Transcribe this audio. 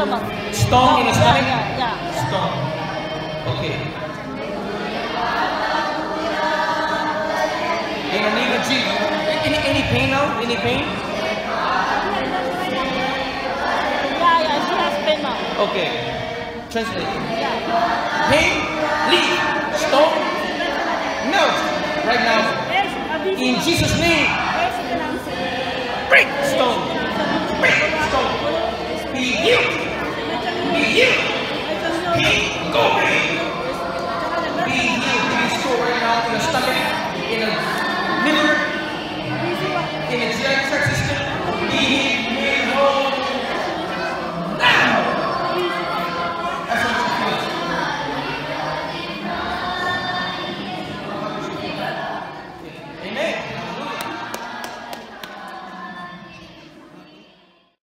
stomach. Stone in the Yeah, stomach? Yeah, yeah. Stone. Okay. In the name of Jesus. Any, any pain now? Any pain? Yeah, yeah, she has pain now. Okay. Translate. Yeah. Pain, leave. Stone, melt. Right now. In Jesus' name. Pain, go. Be healed. Be restored right now in the stomach, in the liver, in the GI system. Be healed.